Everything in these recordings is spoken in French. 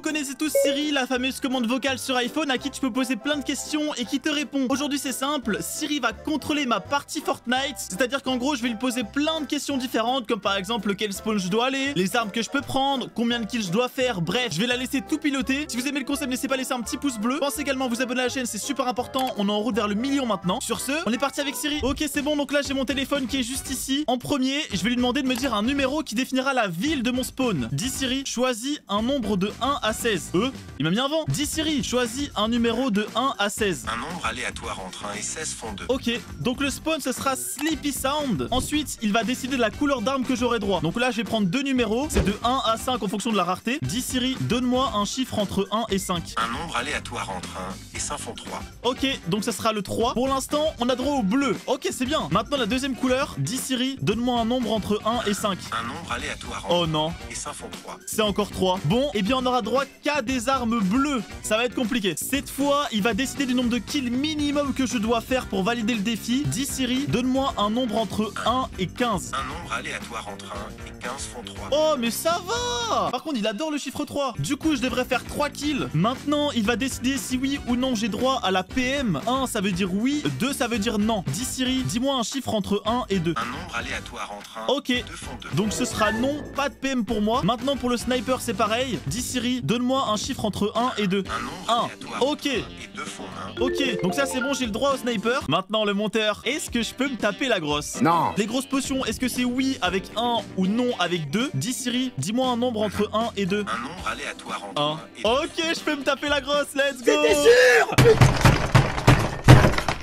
Vous connaissez tous Siri, la fameuse commande vocale sur iPhone à qui tu peux poser plein de questions et qui te répond. Aujourd'hui c'est simple, Siri va contrôler ma partie Fortnite, c'est-à-dire qu'en gros je vais lui poser plein de questions différentes comme par exemple quel spawn je dois aller, les armes que je peux prendre, combien de kills je dois faire, bref, je vais la laisser tout piloter. Si vous aimez le concept, n'hésitez pas à laisser un petit pouce bleu. Pensez également à vous abonner à la chaîne, c'est super important, on est en route vers le million maintenant. Sur ce, on est parti avec Siri. Ok c'est bon, donc là j'ai mon téléphone qui est juste ici. En premier, je vais lui demander de me dire un numéro qui définira la ville de mon spawn. Dis Siri, choisis un nombre de 1 à 16. Euh, il m'a mis un vent. Dis Siri, choisis un numéro de 1 à 16. Un nombre aléatoire entre 1 et 16 font 2. Ok, donc le spawn ce sera Sleepy Sound. Ensuite, il va décider de la couleur d'arme que j'aurai droit. Donc là, je vais prendre deux numéros. C'est de 1 à 5 en fonction de la rareté. Dis Siri, donne-moi un chiffre entre 1 et 5. Un nombre aléatoire entre 1 et 5 font 3. Ok, donc ça sera le 3. Pour l'instant, on a droit au bleu. Ok, c'est bien. Maintenant, la deuxième couleur. Dis Siri, donne-moi un nombre entre 1 et 5. Un nombre aléatoire Oh entre non, 1 et 5 font 3. c'est encore 3. Bon, eh bien, on aura droit qu'à des armes bleues. Ça va être compliqué. Cette fois, il va décider du nombre de kills minimum que je dois faire pour valider le défi. Dis Siri, donne-moi un nombre entre 1 et 15. Un nombre aléatoire entre 1 et 15 font 3. Oh, mais ça va Par contre, il adore le chiffre 3. Du coup, je devrais faire 3 kills. Maintenant, il va décider si oui ou non j'ai droit à la PM. 1, ça veut dire oui. 2, ça veut dire non. Dis Siri, dis-moi un chiffre entre 1 et 2. Un nombre aléatoire entre 1 Ok. et 2 font 2. Donc ce sera non, pas de PM pour moi. Maintenant pour le sniper c'est pareil. Dis Siri, donne-moi un chiffre entre 1 et 2. Un nombre Un. aléatoire Ok. entre 1 et 2 font 1. Ok, donc ça c'est bon, j'ai le droit au sniper. Maintenant le monteur, est-ce que je peux me taper la grosse? Non. Les grosses potions, est-ce que c'est oui avec 1 ou non avec 2 Dis Siri, dis-moi un nombre entre 1 et 2. Un nombre aléatoire entre 1. 1 et 2. Ok, je peux me taper la grosse, let's go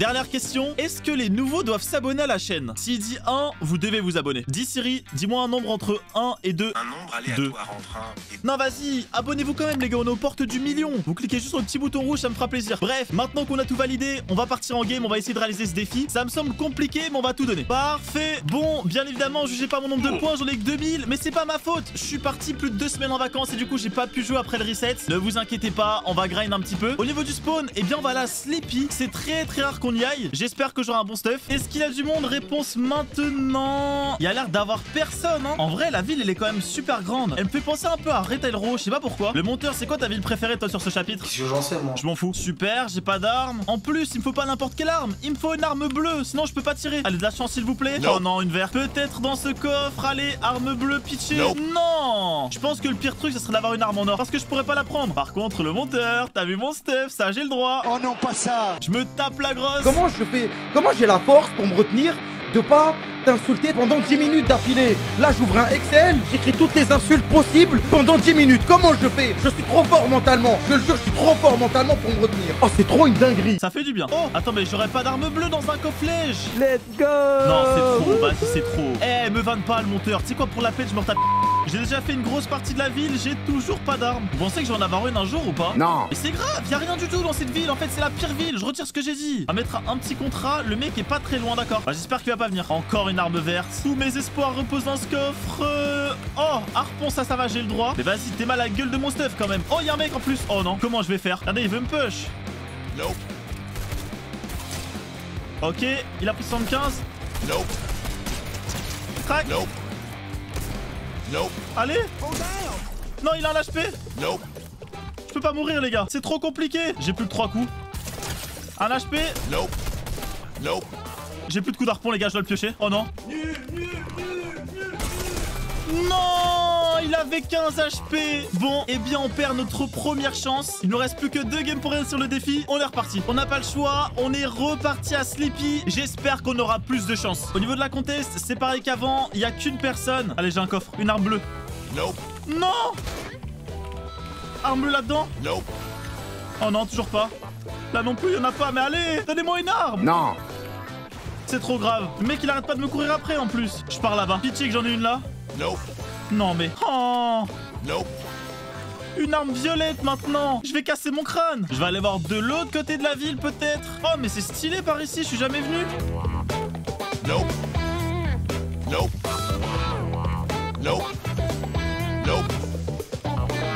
Dernière question, est-ce que les nouveaux doivent s'abonner à la chaîne? S'il dit 1, vous devez vous abonner. Dis Siri, dis-moi un nombre entre 1 et 2. Un nombre aléatoire entre 1 et 2. Non, vas-y, abonnez-vous quand même, les gars, on est aux portes du million. Vous cliquez juste sur le petit bouton rouge, ça me fera plaisir. Bref, maintenant qu'on a tout validé, on va partir en game, on va essayer de réaliser ce défi. Ça me semble compliqué, mais on va tout donner. Parfait. Bon, bien évidemment, jugez pas mon nombre de points, j'en ai que 2000, mais c'est pas ma faute. Je suis parti plus de deux semaines en vacances et du coup, j'ai pas pu jouer après le reset. Ne vous inquiétez pas, on va grind un petit peu. Au niveau du spawn, eh bien, on va à la Sleepy. C'est très très rare qu'on y aille. J'espère que j'aurai un bon stuff. Est-ce qu'il y a du monde? Réponse maintenant. Il y a l'air d'avoir personne, hein. En vrai, la ville, elle est quand même super grande. Elle me fait penser un peu à Retail Row, je sais pas pourquoi. Le monteur, c'est quoi ta ville préférée, toi, sur ce chapitre? Qu'est-ce que j'en sais, moi? Je m'en fous. Super, j'ai pas d'arme. En plus, il me faut pas n'importe quelle arme. Il me faut une arme bleue, sinon je peux pas tirer. Allez, de la chance, s'il vous plaît. Non. Oh non, une verte. Peut-être dans ce coffre. Allez, arme bleue pitchée. Non. Non Je pense que le pire truc, ce serait d'avoir une arme en or. Parce que je pourrais pas la prendre. Par contre, le monteur, t'as vu mon stuff, ça, j'ai le droit. Oh non, pas ça Je me tape la grosse. Comment je fais Comment j'ai la force pour me retenir de pas t'insulter pendant 10 minutes d'affilée? Là, j'ouvre un Excel, j'écris toutes les insultes possibles pendant 10 minutes. Comment je fais? Je suis trop fort mentalement. Je le jure, je suis trop fort mentalement pour me retenir. Oh, c'est trop une dinguerie. Ça fait du bien. Oh, attends, mais j'aurais pas d'arme bleue dans un coffre-lège. Let's go Non, c'est trop, vas-y, c'est trop. Eh, me vanne pas le monteur. Tu sais quoi, pour la peine, je me retape. J'ai déjà fait une grosse partie de la ville, j'ai toujours pas d'armes. Vous pensez que je vais en avoir une un jour ou pas Non. Mais c'est grave, y a rien du tout dans cette ville. En fait, c'est la pire ville. Je retire ce que j'ai dit. On va mettre un petit contrat. Le mec est pas très loin, d'accord. Bah, J'espère qu'il va pas venir. Encore une arme verte. Tous mes espoirs reposent dans ce coffre. Euh, Oh, harpon, ça, ça va, j'ai le droit. Mais vas-y, t'es mal à la gueule de mon stuff quand même. Oh, y a un mec en plus. Oh non, comment je vais faire? Regardez, il veut me push. Nope. Ok, il a pris 75. Nope. Crac. Nope. Nope. Allez. Non, il a un HP. Nope. Je peux pas mourir, les gars. C'est trop compliqué. J'ai plus que 3 coups. Un HP. Nope. Nope. J'ai plus de coups d'arpon, les gars. Je dois le piocher. Oh non. Non Il avait 15 HP Bon, eh bien, on perd notre première chance. Il nous reste plus que deux games pour réussir le défi. On est reparti. On n'a pas le choix. On est reparti à Sleepy. J'espère qu'on aura plus de chance. Au niveau de la contest, c'est pareil qu'avant. Il y a qu'une personne. Allez, j'ai un coffre. Une arme bleue. Nope. Non Arme bleue là-dedans? Nope. Oh non, toujours pas. Là non plus, il y en a pas. Mais allez, donnez-moi une arme Non. C'est trop grave. Le mec, il arrête pas de me courir après en plus. Je pars là-bas. Pitié que j'en ai une là. Nope. Non mais... Oh Nope. Une arme violette maintenant Je vais casser mon crâne Je vais aller voir de l'autre côté de la ville peut-être Oh mais c'est stylé par ici, je suis jamais venu Nope. Nope. Nope. Nope.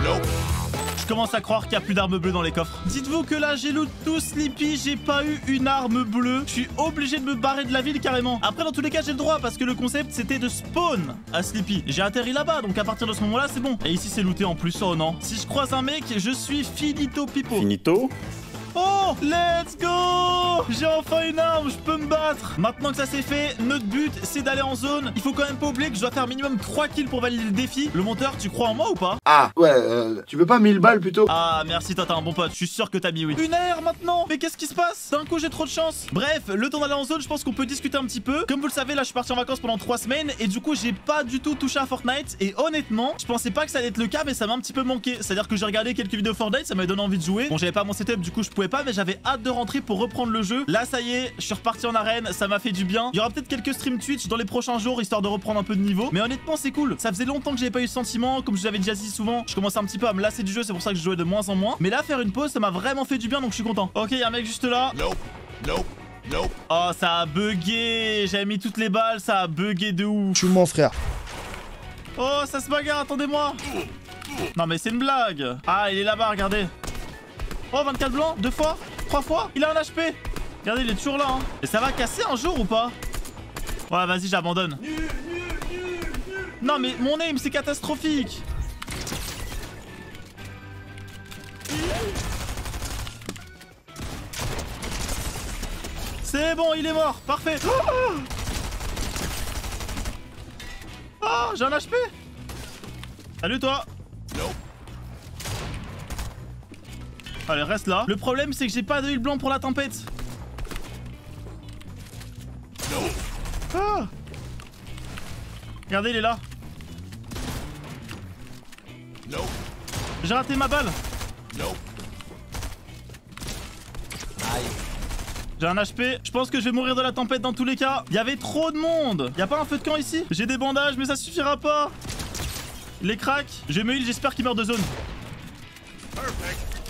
Nope. Je commence à croire qu'il y a plus d'armes bleues dans les coffres. Dites-vous que là, j'ai loot tout Sleepy, j'ai pas eu une arme bleue. Je suis obligé de me barrer de la ville carrément. Après, dans tous les cas, j'ai le droit parce que le concept, c'était de spawn à Sleepy. J'ai atterri là-bas, donc à partir de ce moment-là, c'est bon. Et ici, c'est looté en plus, oh non. Si je croise un mec, je suis finito pipo. Finito Let's go J'ai enfin une arme, je peux me battre Maintenant que ça c'est fait, notre but c'est d'aller en zone. Il faut quand même pas oublier que je dois faire minimum 3 kills pour valider le défi. Le monteur, tu crois en moi ou pas? Ah, ouais, euh, tu veux pas 1000 balles plutôt Ah, merci, t'es un bon pote, je suis sûr que t'as mis oui. Une air maintenant Mais qu'est-ce qui se passe? D'un coup, j'ai trop de chance. Bref, le temps d'aller en zone, je pense qu'on peut discuter un petit peu. Comme vous le savez, là, je suis parti en vacances pendant 3 semaines et du coup, j'ai pas du tout touché à Fortnite. Et honnêtement, je pensais pas que ça allait être le cas, mais ça m'a un petit peu manqué. C'est-à-dire que j'ai regardé quelques vidéos Fortnite, ça m'a donné envie de jouer. Bon, j'avais pas mon setup, du coup, je pouvais pas, mais j'avais hâte de rentrer pour reprendre le jeu. Là, ça y est, je suis reparti en arène, ça m'a fait du bien. Il y aura peut-être quelques streams Twitch dans les prochains jours, histoire de reprendre un peu de niveau. Mais honnêtement, c'est cool. Ça faisait longtemps que j'avais pas eu ce sentiment. Comme je vous avais déjà dit souvent, je commençais un petit peu à me lasser du jeu, c'est pour ça que je jouais de moins en moins. Mais là, faire une pause, ça m'a vraiment fait du bien, donc je suis content. Ok, y a un mec juste là. Nope. Nope. Nope. Oh, ça a bugué. J'avais mis toutes les balles, ça a bugué de ouf. Je suis mon frère. Oh, ça se bagarre, attendez-moi. Non, mais c'est une blague. Ah, il est là-bas, regardez. Oh, 24 blancs, deux fois, trois fois. Il a un HP. Regardez, il est toujours là. Hein. Et ça va casser un jour ou pas? Ouais, vas-y, j'abandonne. Non, mais mon aim, c'est catastrophique. C'est bon, il est mort. Parfait. Oh, Oh, j'ai un HP. Salut toi. Nope. Allez, reste là. Le problème, c'est que j'ai pas d'œil blanc pour la tempête. Ah Regardez, il est là. J'ai raté ma balle. J'ai un HP. Je pense que je vais mourir de la tempête dans tous les cas. Il y avait trop de monde. Y a pas un feu de camp ici? J'ai des bandages, mais ça suffira pas. Les cracks. J'ai me heal, j'espère qu'il meurt de zone.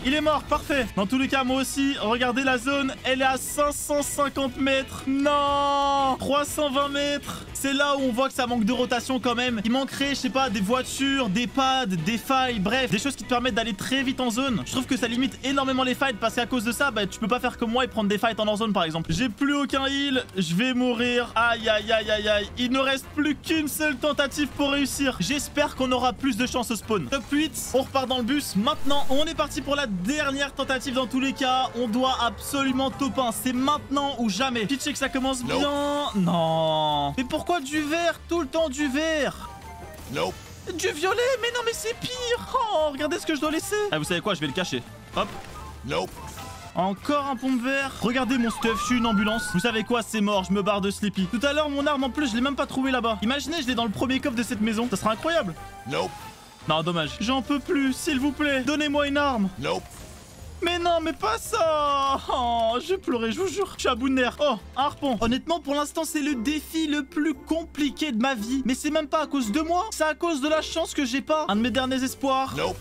Il est mort, parfait. Dans tous les cas, moi aussi. Regardez la zone, elle est à 550 mètres. Non 320 mètres. C'est là où on voit que ça manque de rotation quand même. Il manquerait, je sais pas, des voitures, des pads, des failles, bref, des choses qui te permettent d'aller très vite en zone. Je trouve que ça limite énormément les fights parce qu'à cause de ça, bah, tu peux pas faire comme moi et prendre des fights en hors zone par exemple. J'ai plus aucun heal, je vais mourir. Aïe aïe aïe aïe aïe. Il ne reste plus qu'une seule tentative pour réussir. J'espère qu'on aura plus de chance au spawn. Top 8, on repart dans le bus. Maintenant, on est parti pour la dernière tentative dans tous les cas. On doit absolument top 1. C'est maintenant ou jamais. Pitcher que ça commence bien? Non. Mais pourquoi du vert Tout le temps du vert. Nope. Du violet Mais non, mais c'est pire Oh, regardez ce que je dois laisser Ah, vous savez quoi Je vais le cacher. Hop. Nope. Encore un pompe vert. Regardez mon stuff, je suis une ambulance. Vous savez quoi C'est mort, je me barre de Sleepy. Tout à l'heure, mon arme en plus, je l'ai même pas trouvé là-bas. Imaginez, je l'ai dans le premier coffre de cette maison. Ça sera incroyable. Nope. Non, dommage. J'en peux plus, s'il vous plaît. Donnez-moi une arme. Nope. Mais non, mais pas ça Oh, je vais pleurer, je vous jure. Je suis à bout de nerfs. Oh, un harpon. Honnêtement, pour l'instant, c'est le défi le plus compliqué de ma vie. Mais c'est même pas à cause de moi. C'est à cause de la chance que j'ai pas. Un de mes derniers espoirs. Nope.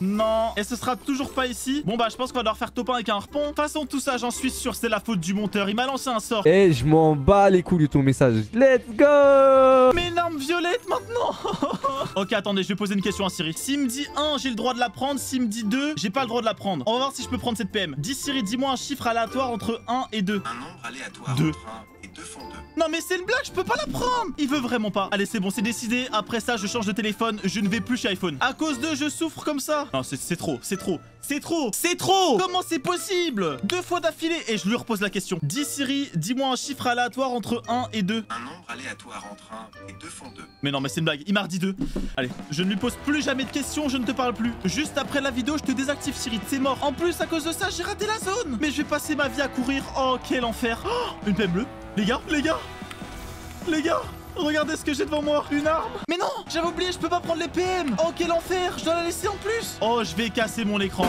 Non, et ce sera toujours pas ici. Bon bah je pense qu'on va devoir faire top 1 avec un harpon. De toute façon tout ça j'en suis sûr c'est la faute du monteur. Il m'a lancé un sort. Eh, je m'en bats les couilles de ton message. Let's go Mais une arme violette maintenant Ok attendez je vais poser une question à Siri. S'il me dit 1 j'ai le droit de la prendre. S'il me dit 2 j'ai pas le droit de la prendre. On va voir si je peux prendre cette PM. Dis Siri dis-moi un chiffre aléatoire entre 1 et 2. Un nombre aléatoire Deux. entre 1 et 2 font 2. Non mais c'est une blague, je peux pas la prendre Il veut vraiment pas. Allez c'est bon, c'est décidé. Après ça, je change de téléphone. Je ne vais plus chez iPhone. À cause de je souffre comme ça. Non, c'est trop, c'est trop. C'est trop C'est trop Comment c'est possible? Deux fois d'affilée Et je lui repose la question. Dis Siri, dis-moi un chiffre aléatoire entre 1 et 2. Un nombre aléatoire entre 1 et 2 font 2. Mais non, mais c'est une blague. Il m'a redit 2. Allez, je ne lui pose plus jamais de questions, je ne te parle plus. Juste après la vidéo, je te désactive Siri. C'est mort. En plus, à cause de ça, j'ai raté la zone. Mais je vais passer ma vie à courir. Oh, quel enfer. Oh, une PM bleue. Les gars, les gars. Les gars Regardez ce que j'ai devant moi Une arme. Mais non J'avais oublié, je peux pas prendre les PM Oh quel enfer Je dois la laisser en plus. Oh je vais casser mon écran.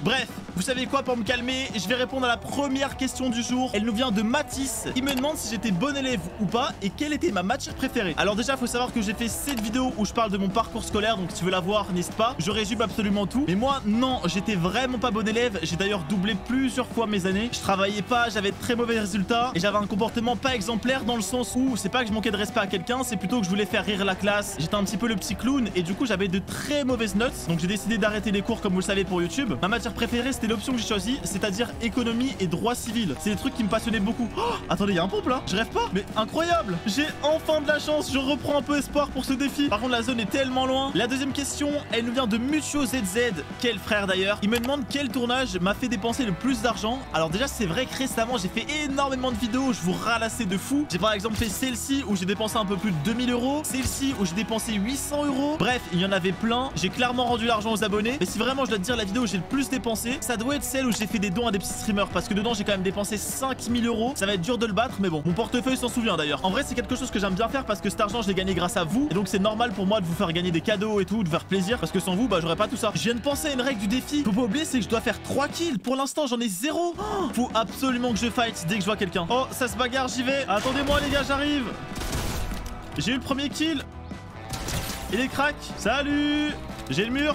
Bref, Vous savez quoi, pour me calmer, je vais répondre à la première question du jour. Elle nous vient de Mathis. Il me demande si j'étais bon élève ou pas et quelle était ma matière préférée. Alors déjà, faut savoir que j'ai fait cette vidéo où je parle de mon parcours scolaire, donc si tu veux la voir, n'hésite pas? Je résume absolument tout. Mais moi, non, j'étais vraiment pas bon élève. J'ai d'ailleurs doublé plusieurs fois mes années. Je travaillais pas, j'avais très mauvais résultats et j'avais un comportement pas exemplaire dans le sens où c'est pas que je manquais de respect à quelqu'un, c'est plutôt que je voulais faire rire la classe. J'étais un petit peu le petit clown et du coup, j'avais de très mauvaises notes. Donc j'ai décidé d'arrêter les cours comme vous le savez pour YouTube. Ma matière préférée, c'était l'option que j'ai choisie, c'est-à-dire économie et droit civil. C'est des trucs qui me passionnaient beaucoup. Oh, attendez, il y a un pompe là Je rêve pas Mais incroyable J'ai enfin de la chance, je reprends un peu espoir pour ce défi. Par contre, la zone est tellement loin. La deuxième question, elle nous vient de Mucho ZZ, quel frère d'ailleurs. Il me demande quel tournage m'a fait dépenser le plus d'argent. Alors déjà, c'est vrai que récemment, j'ai fait énormément de vidéos, je vous ralassais de fou. J'ai par exemple fait celle-ci où j'ai dépensé un peu plus de 2000 euros, celle-ci où j'ai dépensé 800 euros. Bref, il y en avait plein. J'ai clairement rendu l'argent aux abonnés. Mais si vraiment je dois te dire la vidéo où j'ai le plus dépensé, ça doit être celle où j'ai fait des dons à des petits streamers parce que dedans j'ai quand même dépensé 5000 euros. Ça va être dur de le battre, mais bon, mon portefeuille s'en souvient d'ailleurs. En vrai, c'est quelque chose que j'aime bien faire parce que cet argent je l'ai gagné grâce à vous et donc c'est normal pour moi de vous faire gagner des cadeaux et tout, de faire plaisir parce que sans vous, bah j'aurais pas tout ça. Je viens de penser à une règle du défi. Faut pas oublier, c'est que je dois faire 3 kills. Pour l'instant, j'en ai 0. faut absolument que je fight dès que je vois quelqu'un. Oh, ça se bagarre, j'y vais. Attendez-moi les gars, j'arrive. J'ai eu le premier kill. Il est crack. Salut. J'ai le mur.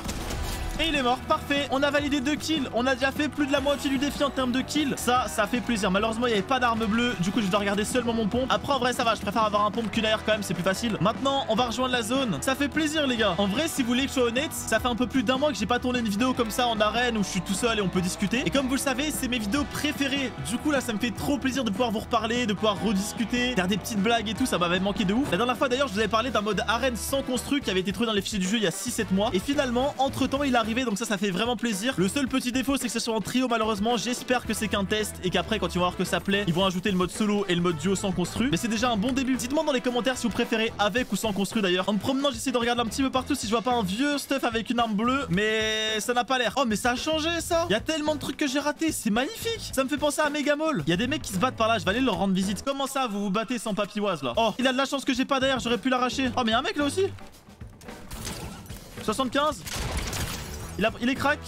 Et il est mort, parfait. On a validé deux kills, on a déjà fait plus de la moitié du défi en termes de kills. Ça, ça fait plaisir, malheureusement il n'y avait pas d'arme bleue Du coup je dois regarder seulement mon pompe. Après en vrai ça va, je préfère avoir un pompe qu'une AR quand même, c'est plus facile. Maintenant on va rejoindre la zone. Ça fait plaisir les gars. En vrai si vous voulez que je sois honnête, ça fait un peu plus d'un mois que j'ai pas tourné une vidéo comme ça en arène Où je suis tout seul et on peut discuter. Et comme vous le savez, c'est mes vidéos préférées. Du coup là ça me fait trop plaisir de pouvoir vous reparler De pouvoir rediscuter, faire des petites blagues et tout. Ça m'avait manqué de ouf. La dernière fois d'ailleurs je vous avais parlé d'un mode arène sans construit Qui avait été trouvé dans les fichiers du jeu il y a 6-7 mois. Et finalement entre temps il est donc ça ça fait vraiment plaisir. Le seul petit défaut, c'est que ce soit en trio, malheureusement. J'espère que c'est qu'un test et qu'après, quand ils vont voir que ça plaît, ils vont ajouter le mode solo et le mode duo sans construit. Mais c'est déjà un bon début. Dites-moi dans les commentaires si vous préférez avec ou sans construit d'ailleurs. En me promenant, j'essaie de regarder un petit peu partout si je vois pas un vieux stuff avec une arme bleue. Mais ça n'a pas l'air. Oh, mais ça a changé ça. Il y a tellement de trucs que j'ai raté. C'est magnifique. Ça me fait penser à Mega Mall. Il y a des mecs qui se battent par là. Je vais aller leur rendre visite. Comment ça, vous vous battez sans papilloise là? Oh, il a de la chance que j'ai pas d'air. J'aurais pu l'arracher. Oh, mais un mec là aussi. 75. Il, est crack.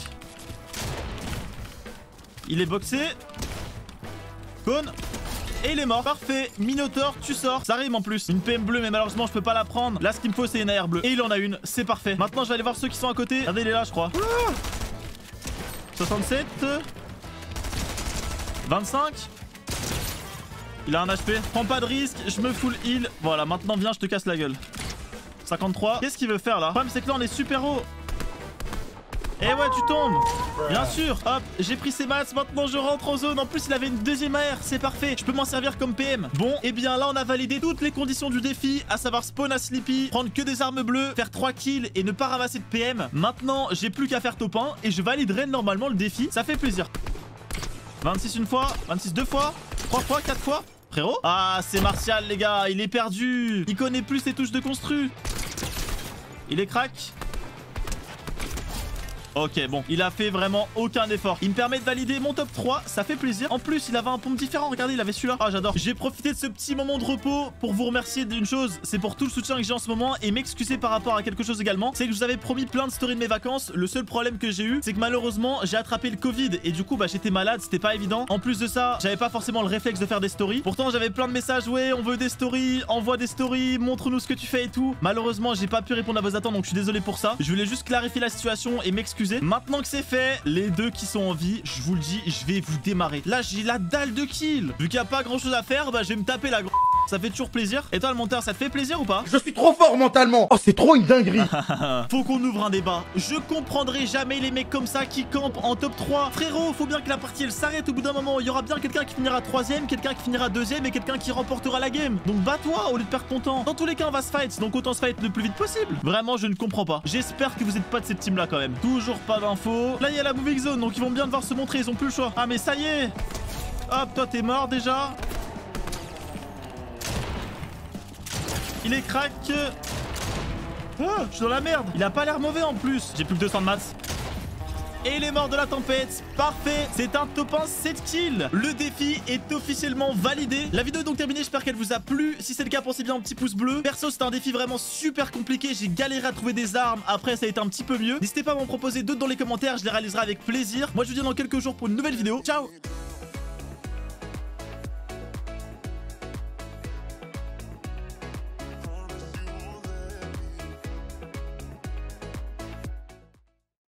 Il est boxé. Cône. Et il est mort. Parfait. Minotaur, tu sors. Ça rime en plus. Une PM bleue, mais malheureusement, je peux pas la prendre. Là, ce qu'il me faut, c'est une AR bleue. Et il en a une. C'est parfait. Maintenant, je vais aller voir ceux qui sont à côté. Regardez, il est là, je crois. 67. 25. Il a un HP. Prends pas de risque. Je me full heal. Voilà, maintenant, viens, je te casse la gueule. 53. Qu'est-ce qu'il veut faire là? Le problème, c'est que là, on est super haut. Eh ouais, tu tombes Bien sûr Hop, j'ai pris ses maths, maintenant je rentre en zone. En plus, il avait une deuxième AR, c'est parfait. Je peux m'en servir comme PM. Bon, et eh bien là, on a validé toutes les conditions du défi, à savoir spawn à Sleepy, prendre que des armes bleues, faire 3 kills et ne pas ramasser de PM. Maintenant, j'ai plus qu'à faire top 1 et je validerai normalement le défi. Ça fait plaisir. 26 une fois, 26 deux fois, 3 fois, 4 fois. Frérot Ah, c'est Martial, les gars, il est perdu. Il connaît plus ses touches de constru. Il est crack. Ok, bon, il a fait vraiment aucun effort. Il me permet de valider mon top 3, ça fait plaisir. En plus, il avait un pompe différent, regardez, il avait celui-là. Ah, j'adore. J'ai profité de ce petit moment de repos pour vous remercier d'une chose, c'est pour tout le soutien que j'ai en ce moment et m'excuser par rapport à quelque chose également. C'est que je vous avais promis plein de stories de mes vacances. Le seul problème que j'ai eu, c'est que malheureusement, j'ai attrapé le Covid et du coup, bah, j'étais malade, c'était pas évident. En plus de ça, j'avais pas forcément le réflexe de faire des stories. Pourtant, j'avais plein de messages, ouais, on veut des stories, envoie des stories, montre-nous ce que tu fais et tout. Malheureusement, j'ai pas pu répondre à vos attentes, donc je suis désolé pour ça. Je voulais juste clarifier la situation et m'excuser. Maintenant que c'est fait, les deux qui sont en vie, je vous le dis, je vais vous démarrer. Là, j'ai la dalle de kill. Vu qu'il n'y a pas grand chose à faire, bah, je vais me taper la ça fait toujours plaisir. Et toi, le monteur, ça te fait plaisir ou pas Je suis trop fort mentalement. Oh, c'est trop une dinguerie. faut qu'on ouvre un débat. Je comprendrai jamais les mecs comme ça qui campent en top 3. Frérot, faut bien que la partie elle s'arrête au bout d'un moment. Il y aura bien quelqu'un qui finira troisième, quelqu'un qui finira deuxième et quelqu'un qui remportera la game. Donc bats-toi au lieu de perdre ton temps. Dans tous les cas, on va se fight. Donc autant se fight le plus vite possible. Vraiment, je ne comprends pas. J'espère que vous êtes pas de cette team là quand même. Toujours pas d'infos. Là, il y a la moving zone. Donc ils vont bien devoir se montrer. Ils ont plus le choix. Ah, mais ça y est. Hop, toi, t'es mort déjà. Il est crack. Oh, je suis dans la merde. Il a pas l'air mauvais en plus. J'ai plus que 200 de maths. Et les morts de la tempête, parfait C'est un top 1 7 kills Le défi est officiellement validé. La vidéo est donc terminée, j'espère qu'elle vous a plu. Si c'est le cas, pensez bien un petit pouce bleu. Perso, c'était un défi vraiment super compliqué. J'ai galéré à trouver des armes. Après, ça a été un petit peu mieux. N'hésitez pas à m'en proposer d'autres dans les commentaires. Je les réaliserai avec plaisir. Moi, je vous dis dans quelques jours pour une nouvelle vidéo. Ciao